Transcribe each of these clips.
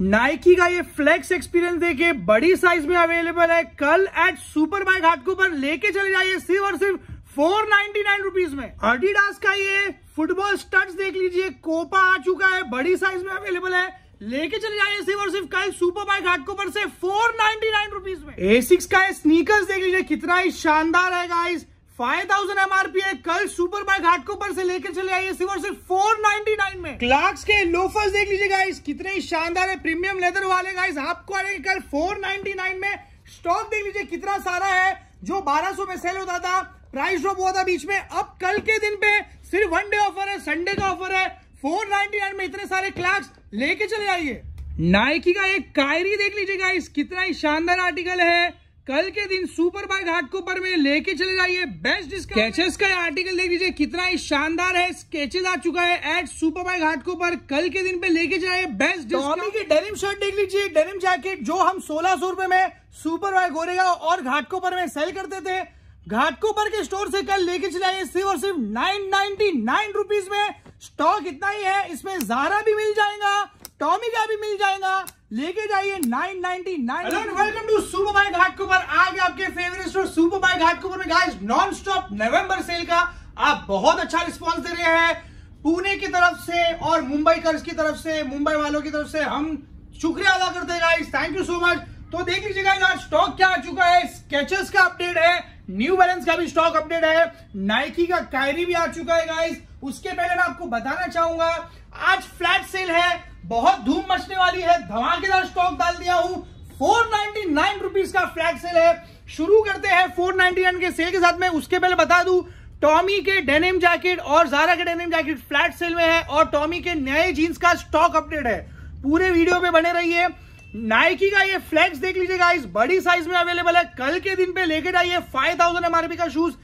Nike का ये flex experience देखिए, बड़ी साइज़ में अवेलेबल है। कल एट सुपर बाइक हाटको पर लेके चले जाइए सिर्फ़ और सिर्फ़ फोर नाइनटी नाइन रुपीज़ में। अडिडास का ये फुटबॉल स्टड्स देख लीजिए कोपा आ चुका है, बड़ी साइज़ में अवेलेबल है। लेके चले जाइए सिर्फ़ और सिर्फ़ कल सुपर बाइक हाटको पर से फोर नाइनटी नाइन रुपीज़ में। ए सिक्स का ये स्नीकर्स देख लीजिए, कितना ही शानदार है गाइस फाइव थाउज़ेंड एमआरपी है। कल सुपर बाइक हाटको पर से लेकर चले आइए सिर्फ़ और सिर्फ़ फोर नाइनटी नाइन में। क्लार्क्स के लोफर्स देख लीजिए गाइस कितने ही शानदार है। प्रीमियम लेदर वाले गाइस आपको आएँगे कल फोर नाइनटी नाइन में। स्टॉक देख लीजिए कितना सारा है, जो 1200 में सेल होता था। प्राइस ड्रॉप हुआ था बीच में। अब कल के दिन पे सिर्फ़ वन डे ऑफ़र है संडे का ऑफ़र है। फोर नाइनटी नाइन में इतने सारे क्लार्क्स लेके चले आइए। नाइकी का एक कायरी देख लीजिए गाइस कितना ही शानदार आर्टिकल है। कल के दिन सुपर बाइक हाटको पर में लेके चले जाइए बेस्ट स्केचेस का आर्टिकल देख लीजिए कितना ही शानदार है स्केचेस आ चुका है एट सुपर बाइक हाटको पर कल के दिन पे लेके जाइए बेस्ट टॉमी की डेनिम शर्ट देख लीजिए डेनिम जैकेट जो हम सोलह सौ रुपए में सुपर बाइक गोरेगा और घाटको पर में सेल करते थे घाटको पर के स्टोर से कल लेके चले आइए सिर्फ़ और सिर्फ़ नाइन नाइनटी नाइन रुपीज़ में। स्टॉक इतना ही है इसमें जारा भी मिल जाएगा। टॉमी का भी मिल जाएगा। लेके जाइए nine ninety nine welcome to super bike Ghatkopar आ गया आपके favourite store super bike Ghatkopar में। Guys non stop November sale का आप बहुत अच्छा रिस्पॉन्स दे रहे हैं। पुणे की तरफ़ से और मुंबई कर्ज की तरफ़ से, मुंबई वालों की तरफ़ से हम शुक्रिया अदा करते हैं guys thank you so much तो देख लीजिए गाइस आज स्टॉक क्या आ चुका है? स्केचेस का अपडेट है। न्यू बैलेंस का भी स्टॉक अपडेट है। नाइकी का कायरी भी आ चुका है गाइस उसके पहले मैं आपको बताना चाहूँगा, आज फ्लैट सेल है, बहुत धूम मचने वाली है, धमाकेदार स्टॉक डाल दिया हूँ। फोर नाइनटी नाइन रुपीज़ का फ्लैट सेल है। शुरू करते हैं फोर नाइनटी नाइन के सेल के साथ में। उसके पहले बता दू, टॉमी के डेनिम जैकेट और जारा के डेनिम जैकेट फ्लैट सेल में है और टॉमी के नए जीन्स का स्टॉक अपडेट है। पूरे वीडियो पे बने रहिए। नाइकी का ये फ्लैक्स देख लीजिएगा इस बड़ी साइज़ में अवेलेबल है। कल के दिन पे लेके जाइए फाइव थाउज़ेंड एमआरपी का shoes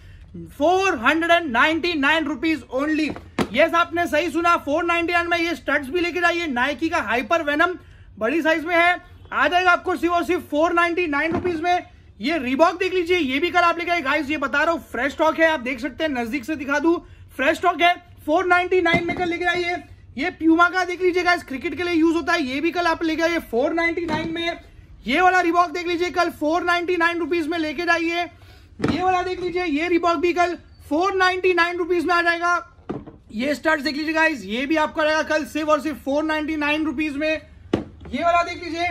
four hundred rupees only yes आपने सही सुना फोर नाइनटी में ये स्टड्स भी लेके जाइए। नाइकी का हाइपर वेनम बड़ी साइज़ में है। आ जाएगा आपको सिर्फ़ और सिर्फ़ फोर नाइनटी में। ये रिबॉक देख लीजिए, ये भी कल आप लेके गाइस ये बता रहा हूँ फ्रेश स्टॉक है। आप देख सकते हैं, नज़दीक से दिखा दू फ्रेश स्टॉक है। फोर नाइनटी नाइन में कल लेके आइए। ये प्यूमा का देख लीजिए गाइस क्रिकेट के लिए यूज़ होता है। ये भी कल आप लेके आइए फोर नाइनटी नाइन में। ये वाला रिबॉक देख लीजिए, कल फोर नाइनटी नाइन रुपीज़ में लेके जाइए। ये वाला देख लीजिए, ये रिबॉक भी कल फोर नाइनटी नाइन रुपीज़ में आ जाएगा। ये स्टार्ट देख लीजिए गाइस ये भी आपका रहेगा कल सिर्फ़ और सिर्फ़ फोर नाइनटी नाइन रुपीज़ में। ये वाला देख लीजिए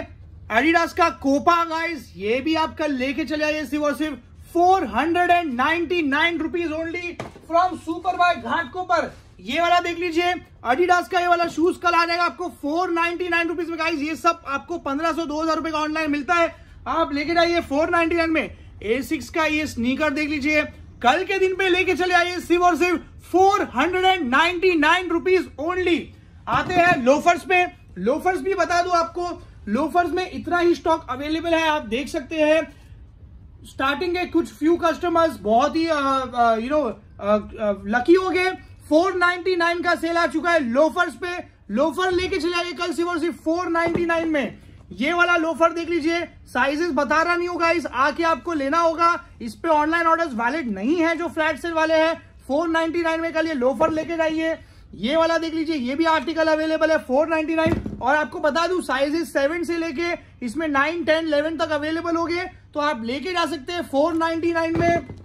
एडिडास का कोपा गाइस ये भी आप कल लेके चले आइए सिर्फ़ और सिर्फ़ four hundred and ninety nine rupees only from super bike Ghatkopar ये वाला देख लीजिए अडिडास का ये वाला शूज़ कल आ जाएगा आपको फोर नाइनटी नाइन रुपीज़ में। गाइस ये सब आपको पंद्रह सौ, दो हज़ार रुपए का ऑनलाइन मिलता है। आप लेके जाइए फोर नाइनटी नाइन में। ए सिक्स का ये स्नीकर देख लीजिए। कल के दिन पे लेके चले आइए सिर्फ़ और सिर्फ़ four hundred and ninety nine rupees only आते हैं लोफर्स पे। लोफर्स भी बता दू आपको लोफर्स में इतना ही स्टॉक अवेलेबल है। आप देख सकते हैं। स्टार्टिंग के कुछ फ्यू कस्टमर्स बहुत ही यू नो लकी हो गए। 499 का सेल आ चुका है लोफर्स पे। लोफर लेके चले आइए कल सिर्फ़ और सिर्फ़ 499 में। ये वाला लोफर देख लीजिए साइजेस बता रहा नहीं होगा, इस आके आपको लेना होगा। इस पे ऑनलाइन ऑर्डर्स वैलिड नहीं है जो फ्लैट सेल वाले हैं। 499 में कल ये लोफर लेके जाइए। ये वाला देख लीजिए, ये भी आर्टिकल अवेलेबल है 499 और आपको बता दूँ साइजेस सेवन से लेके इसमें नाइन टेन इलेवन तक अवेलेबल हो गए तो आप लेके जा सकते हैं 499 में।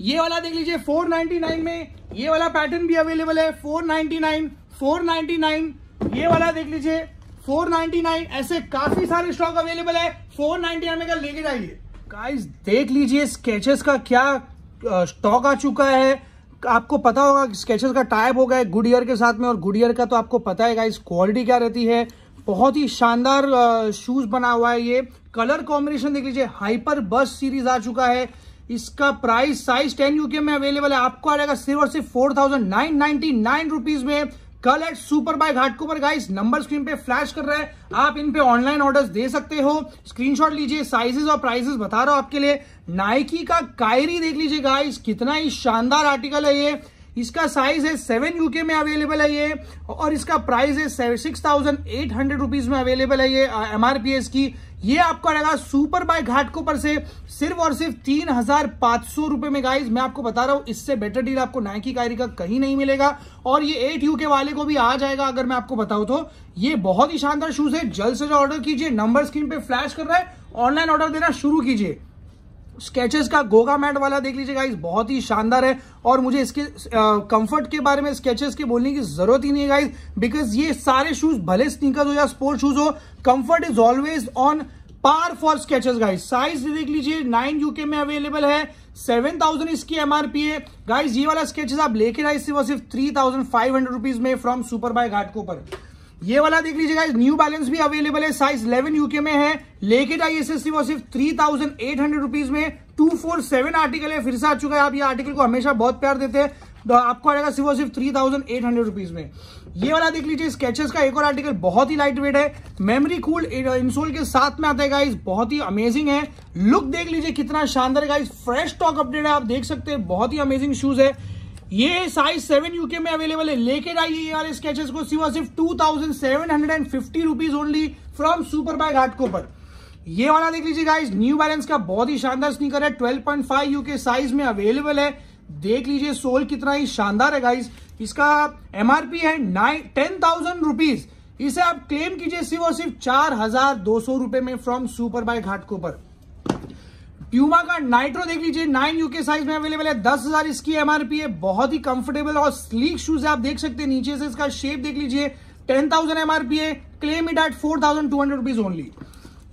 ये वाला देख लीजिए 499 में ये वाला पैटर्न भी अवेलेबल है 499 499 ये वाला देख लीजिए 499 ऐसे काफ़ी सारे स्टॉक अवेलेबल है 499 में कल लेके जाइए। गाइस देख लीजिए स्केचेस का क्या स्टॉक आ चुका है। आपको पता होगा स्केचेस का टाइप हो गया गुड ईयर के साथ में, और गुड ईयर का तो आपको पता है गाइस क्वालिटी क्या रहती है। बहुत ही शानदार शूज़ बना हुआ है ये। कलर कॉम्बिनेशन देख लीजिए हाइपर बस सीरीज़ आ चुका है। इसका प्राइस साइज़ टेन यूके में अवेलेबल है। आपको आ जाएगा सिर्फ़ और सिर्फ़ four thousand nine ninety nine rupees में। कल at super bike Ghatkopar guys number screen पे फ्लैश कर रहा है। आप इन पे ऑनलाइन ऑर्डर्स दे सकते हो। स्क्रीनशॉट लीजिए साइजेस और प्राइसेस बता रहा हूँ आपके लिए। नाइकी का कायरी देख लीजिए गाइस कितना ही शानदार आर्टिकल है ये। इसका साइज़ है सेवन यूके में अवेलेबल है ये, और इसका प्राइस है six thousand eight hundred rupees में अवेलेबल है ये एमआरपीएस की। ये आपको आएगा सुपर बाइक घाटकोपर से सिर्फ़ और सिर्फ़ तीन हज़ार पाँच सौ रुपए में गाइज़ मैं आपको बता रहा हूँ, इससे बेटर डील आपको नाइकी कायरी का कहीं नहीं मिलेगा। और ये एट यू के वाले को भी आ जाएगा अगर मैं आपको बताऊँ तो। ये बहुत ही शानदार शूज़ है, जल्द से जल्द ऑर्डर कीजिए नंबर स्क्रीन पे फ्लैश कर रहा है ऑनलाइन ऑर्डर देना शुरू कीजिए। स्केचेस का गोगा मैट वाला देख लीजिए गाइस बहुत ही शानदार है। और मुझे इसके कंफर्ट के बारे में स्केचेस के बोलने की ज़रूरत ही नहीं है गाइज़ बिकॉज़ ये सारे शूज़ भले स्नीकर्स हो या स्पोर्ट शूज़ हो comfort is always on par for Skechers guys size देख लीजिए नाइन यूके में अवेलेबल है सेवन थाउज़ेंड इसकी एमआरपी है। गाइस ये वाला स्केचेस आप लेके आए सिर्फ़ three thousand five hundred rupees में फ्रॉम सुपर बाय घाट को पर। ये वाला देख लीजिएगा न्यू बैलेंस भी अवेलेबल है साइज़ 11 यूके में है, लेके जाइए सिर्फ़ three thousand eight hundred rupees में टू फोर सेवन आर्टिकल है, फिर से आ चुका है, आप ये आर्टिकल को हमेशा बहुत प्यार देते हैं तो आपको आएगा सिर्फ़ और सिर्फ़ three thousand eight hundred rupees में। ये वाला देख लीजिए स्केचेस का एक और आर्टिकल बहुत ही लाइट वेट है मेमोरी कूल इंसोल के साथ में आता है गाइस बहुत ही अमेजिंग है। लुक देख लीजिए कितना शानदार है गाइस फ्रेश स्टॉक अपडेट है, आप देख सकते हैं, बहुत ही अमेजिंग शूज़ है। ये साइज़ सेवन यूके में अवेलेबल है। लेके जाइए ये वाले स्केचेस को। सिवा सिर्फ़ two thousand seven hundred and fifty rupees only from super bike Ghatkopar. ये वाला देख लीजिए गाइस न्यू बैलेंस का बहुत ही शानदार स्नीकर है। 12.5 यूके साइज़ में अवेलेबल है। देख लीजिए सोल कितना ही शानदार है गाइस इसका एमआरपी है नाइन टेन थाउज़ेंड रुपीज़ इसे आप क्लेम कीजिए सिर्फ़ और सिर्फ़ चार हज़ार दो सौ रुपए में फ्रॉम सुपर बाइक घाटको पर। प्यूमा का नाइट्रो देख लीजिए नाइन यूके साइज़ में अवेलेबल है, दस हज़ार इसकी एमआरपी है, बहुत ही कंफर्टेबल और स्लीक शूज़ है, आप देख सकते हैं, नीचे से इसका शेप देख लीजिए टेन थाउज़ेंड एमआरपी है claim it at four thousand two hundred rupees only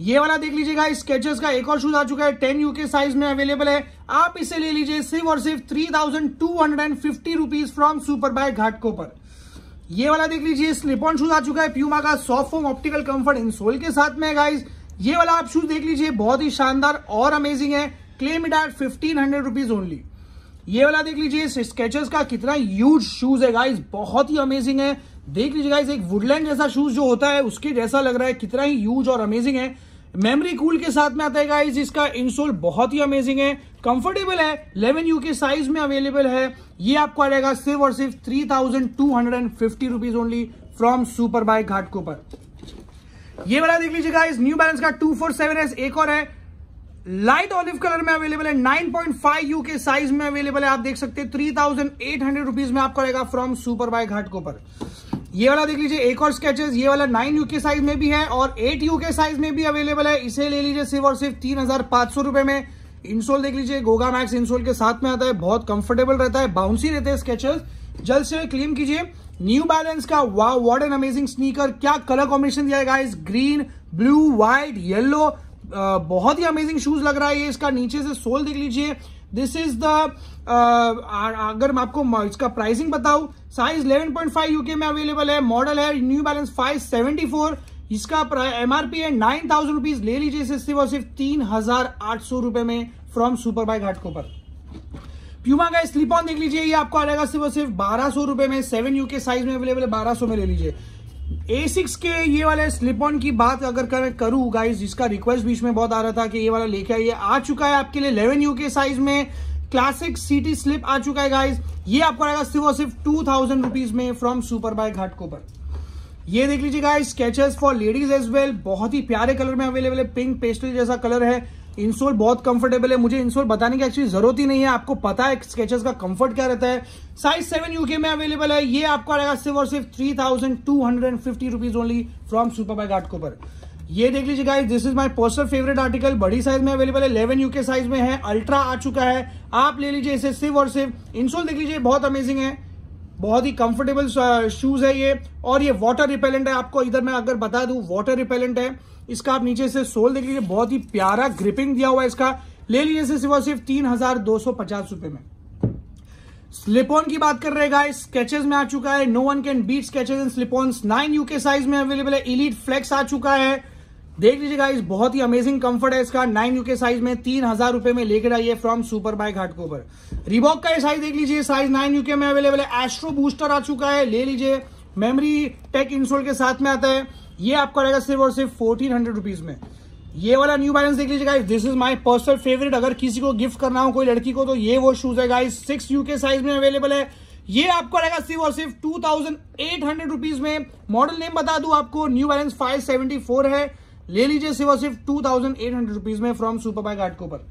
ये वाला देख लीजिएगा स्केचेस का एक और शूज़ आ चुका है टेन यूके साइज़ में अवेलेबल है, आप इसे ले लीजिए, सिर्फ़ और सिर्फ़ three thousand two hundred and fifty rupees from super bike Ghatkopar. ये वाला देख लीजिए स्लिप ऑन शूज़ आ चुका है, प्यूमा का soft foam optical comfort insole के साथ में गाइज़ ये वाला आप शूज़ देख लीजिए, बहुत ही शानदार और अमेजिंग है। Claim it fifteen hundred rupees only ये वाला देख लीजिए स्केचेस का कितना यूज़ शूज़ है गाइस बहुत ही अमेजिंग है। देख लीजिए गाइस एक वुडलैंड जैसा शूज़ जो होता है, उसके जैसा लग रहा है, कितना ही यूज़ और अमेजिंग है। मेमोरी कूल के साथ में आता है गाइस इसका इंसोल बहुत ही अमेजिंग है। कंफर्टेबल है 11 यू के साइज़ में अवेलेबल है। ये आपको आ जाएगा सिर्फ़ और सिर्फ़ three thousand two hundred and fifty rupees only from super bike Ghatkopar ये वाला देख लीजिएगा, इस न्यू बैलेंस का टू फोर सेवन एस एक और है। लाइट ऑलिव कलर में अवेलेबल है 9.5 यू के साइज़ में अवेलेबल है। आप देख सकते हैं three thousand eight hundred rupees में आपको रहेगा फ्रॉम सुपर बाय घाट को पर। ये वाला देख लीजिए, एक और स्केचेस ये वाला नाइन यू के साइज़ में भी है और एट यू के साइज़ में भी अवेलेबल है। इसे ले लीजिए सिर्फ़ और सिर्फ़ तीन हज़ार पाँच सौ रुपए में। इंसोल देख लीजिए गोगा मैक्स इंसोल के साथ में आता है, बहुत कंफर्टेबल रहता है बाउंसी रहते हैं स्केचेस जल्द से क्लीम कीजिए। न्यू बैलेंस का wow what an amazing sneaker क्या कलर कॉम्बिनेशन दिया है guys green blue white yellow बहुत ही अमेजिंग शूज़ लग रहा है ये। इसका नीचे से सोल देख लीजिए। दिस इज़ द अगर मैं आपको इसका प्राइसिंग बताऊँ साइज़ 11.5 यूके में अवेलेबल है। मॉडल है न्यू बैलेंस 574 इसका एमआरपी है नाइन थाउज़ेंड रुपीज़ ले लीजिए इसे सिर्फ़ और सिर्फ़ तीन हज़ार आठ सौ रुपए में फ्रॉम सुपर बाइक घाटको पर प्यूमा का स्लिप ऑन देख लीजिए ये आपको आ जाएगा सिर्फ़ सिर्फ़ बारह सौ रुपए में सेवन यू के साइज़ में अवेलेबल है बारह सौ में ले लीजिए। ए सिक्स के ये वाले स्लिप ऑन की बात अगर कर, करूँ गाइस जिसका रिक्वेस्ट बीच में बहुत आ रहा था कि ये वाला लेके आइए। आ चुका है आपके लिए इलेवन यू के साइज़ में क्लासिक सिटी स्लिप आ चुका है गाइज़ ये आपको आएगा सिर्फ़ सिर्फ़ टू थाउज़ेंड रुपीज़ में from super bye Ghatkopar. ये देख लीजिए guys Skechers for ladies as well बहुत ही प्यारे कलर में अवेलेबल है पिंक पेस्टल जैसा कलर है। इंसोल बहुत कंफर्टेबल है। मुझे इंसोल बताने की एक्चुअली ज़रूरत ही नहीं है। आपको पता है स्केचेस का कंफर्ट क्या रहता है। साइज़ सेवन यूके में अवेलेबल है। ये आपको आएगा सिर्फ़ और सिर्फ़ three thousand two hundred and fifty rupees only from super bike Ghatkopar ये देख लीजिए guys this is my personal favourite article बड़ी साइज़ में अवेलेबल है। इलेवन यूके साइज़ में है। अल्ट्रा आ चुका है। आप ले लीजिए इसे सिर्फ़ और सिर्फ़। इंसोल देख लीजिए, बहुत अमेजिंग है। बहुत ही कंफर्टेबल शूज़ है ये। और ये वाटर रिपेलेंट है। आपको इधर मैं अगर बता दूँ वाटर रिपेलेंट है। इसका आप नीचे से सोल देख लीजिए बहुत ही प्यारा ग्रिपिंग दिया हुआ है इसका। ले लीजिए से सिर्फ़ सिर्फ़ तीन हज़ार दो सौ पचास रुपए में। स्लिपोन की बात कर रहे गाइस स्केचेस में आ चुका है। No one can beat Skechers and slip on nine UK size में अवेलेबल है। इलीट फ्लेक्स आ चुका है। देख लीजिए गाइस बहुत ही अमेजिंग कंफर्ट है इसका। नाइन यूके साइज़ में तीन हज़ार रुपए में लेकर आइए from super bike Ghatkopar Reebok का ये साइज़ देख लीजिए। साइज़ नाइन यूके में अवेलेबल है। एस्ट्रो बूस्टर आ चुका है। ले लीजिए। मेमोरी टेक इंस्टॉल के साथ में आता है। ये आपको रहेगा सिर्फ़ और सिर्फ़ फोर्टीन हंड्रेड रुपीज़ में। ये वाला न्यू बैलेंस देख लीजिए this is my personal favourite अगर किसी को गिफ्ट करना हो, कोई लड़की को तो ये वो शूज़ है गाइस सिक्स यू के साइज़ में अवेलेबल है। ये आपको रहेगा सिर्फ़ और सिर्फ़ two thousand eight hundred rupees में। मॉडल नेम बता दू आपको new balance five seventy four है। ले लीजिए सिर्फ़ और सिर्फ़ two thousand eight hundred rupees में from super bike Ghatkopar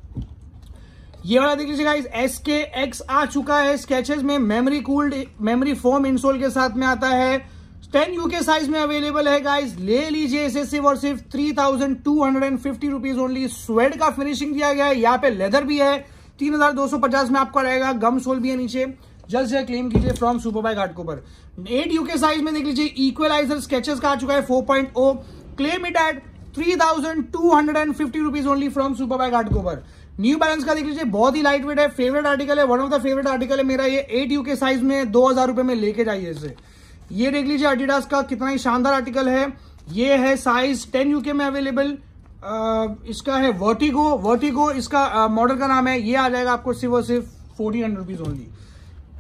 ये वाला देख लीजिएगा एस के एक्स आ चुका है स्केचेस में memory cooled memory foam insole के साथ में आता है। टेन यू के साइज़ में अवेलेबल है गाइस ले लीजिए इसे सिर्फ़ और सिर्फ़ three thousand two hundred and fifty rupees only suede का फिनिशिंग दिया गया है, यहाँ पे लेदर भी है। तीन हज़ार दो सौ पचास में आपका रहेगा गम सोल भी है नीचे। जल्द से क्लेम कीजिए from super bike Ghatkopar. Eight UK size में देख लीजिए इक्वलाइजर स्केचेस का आ चुका है four point O claim it at three thousand two hundred and fifty rupees only from super bike Ghatkopar. New balance का देख लीजिए, बहुत ही लाइट वेट है। फेवरेट आर्टिकल है one of the favourite article है मेरा ये। एट यू के साइज़ में दो हज़ार रुपए में लेके जाइए इसे। ये देख लीजिए अडिडास का कितना ही शानदार आर्टिकल है। ये है साइज़ टेन यूके में अवेलेबल इसका है वर्टिगो वर्टिगो इसका मॉडल का नाम है। ये आ जाएगा आपको सिर्फ़ और सिर्फ़ फोर्टीन हंड्रेड रुपीज़ ओनली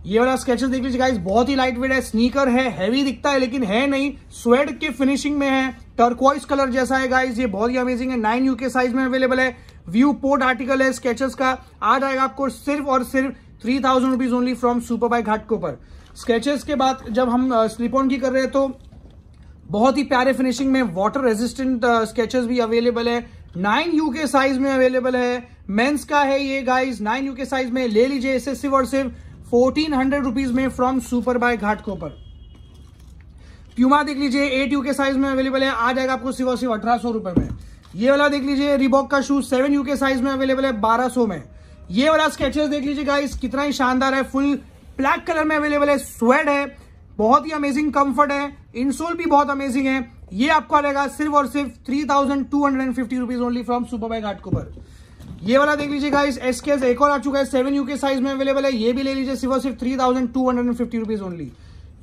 ये वाला स्केचेस देख लीजिए गाइस बहुत ही लाइट वेट है। स्नीकर है हैवी दिखता है, लेकिन है नहीं। स्वेड के फिनिशिंग में है। टर्कवाइस कलर जैसा है गाइस ये बहुत ही अमेजिंग है। नाइन यू के साइज़ में अवेलेबल है। व्यू पोर्ट आर्टिकल है स्केचेस का। आ जाएगा आपको सिर्फ़ और सिर्फ़ three thousand rupees only from super bike Ghatkopar Skechers के बाद जब हम स्लिप ऑन की कर रहे हैं तो बहुत ही प्यारे फिनिशिंग में वाटर रेजिस्टेंट स्केचेस भी अवेलेबल है। नाइन यू के साइज़ में अवेलेबल है। मेंस का है ये गाइस नाइन यू के साइज़ में। ले लीजिए इसे सिर्फ़ और सिर्फ़ फोर्टीन हंड्रेड रुपीज़ में from super bike Ghatkopar Puma देख लीजिए एट यू के साइज़ में अवेलेबल है। आ जाएगा आपको सिर्फ़ और सिर्फ़ अठारह सौ रुपए में। ये वाला देख लीजिए रिबॉक का शूज़ सेवन यू के साइज़ में अवेलेबल है, बारह सौ में। ये वाला स्केचेस देख लीजिए गाइस कितना ही शानदार है फुल ब्लैक कलर में अवेलेबल है स्वेड है, बहुत ही अमेजिंग कंफर्ट है इनसोल भी बहुत अमेजिंग है। ये आपको आएगा सिर्फ़ और सिर्फ़ three thousand two hundred and fifty rupees only from super bike Ghatkopar ये वाला देख लीजिए गाइस एसकेएस एक और आ चुका है सेवन यू के साइज़ में अवेलेबल है, ये भी ले लीजिए, सिर्फ़ और सिर्फ़ three thousand two hundred and fifty rupees only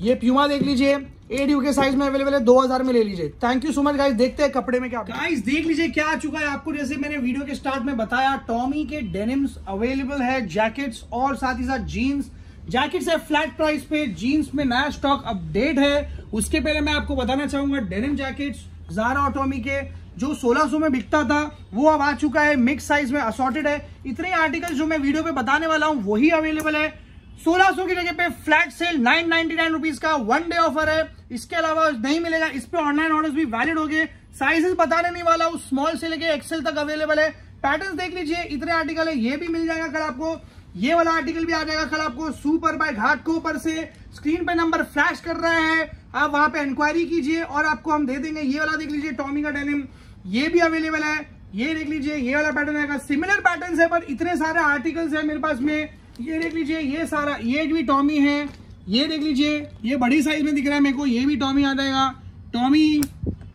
ये प्यूमा देख लीजिए एट यू के साइज़ में अवेलेबल है, दो हज़ार में ले लीजिए। Thank you so much guys देखते हैं कपड़े में क्या गाइस देख लीजिए क्या आ चुका है आपको। जैसे मैंने वीडियो के स्टार्ट में बताया टॉमी के डेनिम्स अवेलेबल है जैकेट्स और साथ ही साथ जीन्स जैकेट्स है फ्लैट प्राइस पे जीन्स में नया स्टॉक अपडेट है। उसके पहले मैं आपको बताना चाहूँगा डेनिम जैकेट्स जारा टॉमी के, जो 1600 में बिकता था, वो अब आ चुका है मिक्स साइज़ में असॉर्टेड है। इतने आर्टिकल्स जो मैं वीडियो पे बताने वाला हूँ, वही अवेलेबल है। 1600 की जगह पे flat sale nine ninety nine rupees का वन डे ऑफ़र है। इसके अलावा नहीं मिलेगा। इस पे ऑनलाइन ऑर्डर्स भी वैलिड हो गए साइजेस बताने नहीं वाला हूँ। स्मॉल से लेके एक्सेल तक अवेलेबल है। पैटर्न देख लीजिए। इतने आर्टिकल है। ये भी मिल जाएगा कल आपको। ये वाला आर्टिकल भी आ जाएगा कल आपको सुपर बाय घाट के ऊपर से। स्क्रीन पे नंबर फ्लैश कर रहा है। आप वहाँ पे इंक्वायरी कीजिए और आपको हम दे देंगे। ये वाला देख लीजिए टॉमी का डेनिम ये भी अवेलेबल है। ये देख लीजिए, ये वाला पैटर्न आएगा। सिमिलर पैटर्न है, पर इतने सारे आर्टिकल्स है मेरे पास में। ये देख लीजिए, ये सारा, ये भी टॉमी है। ये देख लीजिए, ये बड़ी साइज़ में दिख रहा है मेरे को, ये भी टॉमी आ जाएगा। टॉमी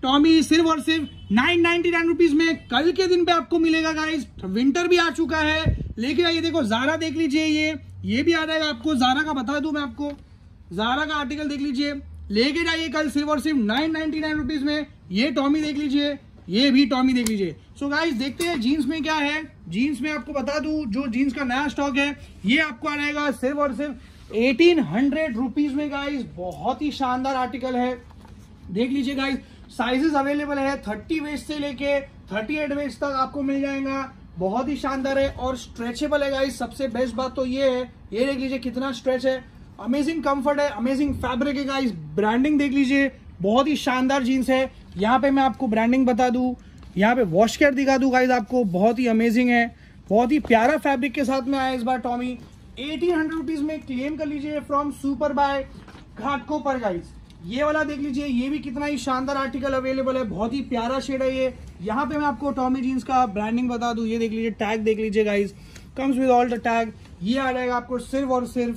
टॉमी सिर्फ़ और सिर्फ़ नाइन नाइनटी नाइन रुपीज़ में कल के दिन पे आपको मिलेगा गाइस विंटर भी आ चुका है। लेकिन ये देखो जारा देख लीजिए, ये ये भी आ जाएगा आपको। जारा का बता दू मैं आपको। जारा का आर्टिकल देख लीजिए। लेके जाइए कल सिर्फ़ और सिर्फ़ नाइन नाइनटी नाइन रुपीज़ में। ये टॉमी देख लीजिए। ये भी टॉमी देख लीजिए। सो so गाइस देखते हैं जीन्स में क्या है। जीन्स में आपको बता दू, जो जीन्स का नया स्टॉक है, ये आपको आ जाएगा सिर्फ़ और सिर्फ़ एटीन हंड्रेड रुपीज़ में गाइस बहुत ही शानदार आर्टिकल है। देख लीजिए गाइस साइजेस अवेलेबल है। थर्टी वेस्ट से लेके थर्टी एट वेस्ट तक आपको मिल जाएगा। बहुत ही शानदार है और स्ट्रेचेबल है गाइस सबसे बेस्ट बात तो ये है। ये देख लीजिए कितना स्ट्रेच है। अमेजिंग कंफर्ट है अमेजिंग फैब्रिक है गाइस ब्रांडिंग देख लीजिए। बहुत ही शानदार जीन्स है। यहाँ पे मैं आपको ब्रांडिंग बता दूँ, यहाँ पे वॉश केयर दिखा दूँ गाइज़ आपको, बहुत ही अमेजिंग है, बहुत ही प्यारा फैब्रिक के साथ में आया इस बार टॉमी एटीन हंड्रेड रुपीज़ में क्लेम कर लीजिए फ्रॉम सुपर बाय घाटको पर गाइज़ ये वाला देख लीजिए, ये भी कितना ही शानदार आर्टिकल अवेलेबल है, बहुत ही प्यारा शेड है ये। यहाँ पे मैं आपको टॉमी जीन्स का ब्रांडिंग बता दूँ, ये देख लीजिए टैग देख लीजिए guys comes with all the tag ये आ जाएगा आपको सिर्फ़ और सिर्फ़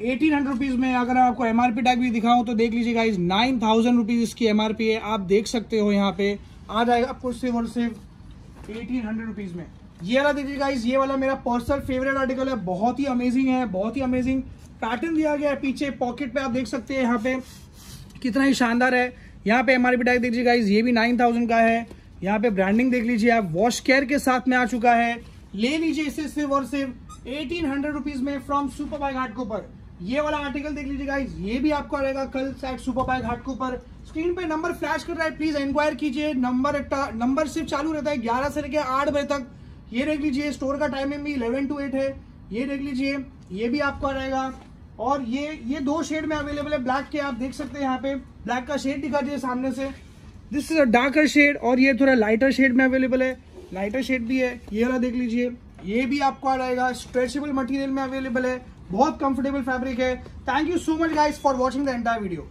एटीन हंड्रेड रुपीज़ में अगर आपको एमआरपी टैग भी दिखाऊँ तो देख लीजिए गाइज़ नाइन थाउज़ेंड रुपीज़ इसकी एमआरपी है। आप देख सकते हो यहाँ पे, आ जाएगा आपको सिर्फ़ और सिर्फ़ एटीन हंड्रेड रुपीज़ में। ये वाला देखिए गाइज़ ये वाला मेरा पर्सनल फेवरेट आर्टिकल है, बहुत ही अमेजिंग है, बहुत ही अमेजिंग पैटर्न दिया गया है, पीछे पॉकेट पे आप देख सकते हैं यहाँ पे, कितना ही शानदार है। यहाँ पे एमआरपी टैग देख लीजिए गाइज़ ये भी नाइन थाउज़ेंड का है। यहाँ पे ब्रांडिंग देख लीजिए आप वॉश केयर के साथ में आ चुका है। ले लीजिए इसे सिर्फ़ और सिर्फ़ एटीन हंड्रेड रुपीज़ में फ्रॉम सुपर बाइक हाट के ऊपर ये वाला आर्टिकल देख लीजिए गाइज़ ये भी आपको आएगा कल साइड सुपर बाय घाट के ऊपर। स्क्रीन पे नंबर फ्लैश कर रहा है प्लीज़ इंक्वायर कीजिए। नंबर नंबर सिर्फ़ चालू रहता है ग्यारह से लेकर आठ बजे तक। ये देख लीजिए स्टोर का टाइमिंग भी इलेवन टू एट है। ये देख लीजिए, ये भी आपको रहेगा और ये ये दो शेड में अवेलेबल है ब्लैक के आप देख सकते हैं यहाँ पे। ब्लैक का शेड दिखा दिए सामने से। This is a darker shade और ये थोड़ा लाइटर शेड में अवेलेबल है। लाइटर शेड भी है। ये वाला देख लीजिए। ये भी आपको आ रहेगा स्ट्रेचेबल मटेरियल में अवेलेबल है। बहुत कंफर्टेबल फैब्रिक है। Thank you so much guys for watching the entire video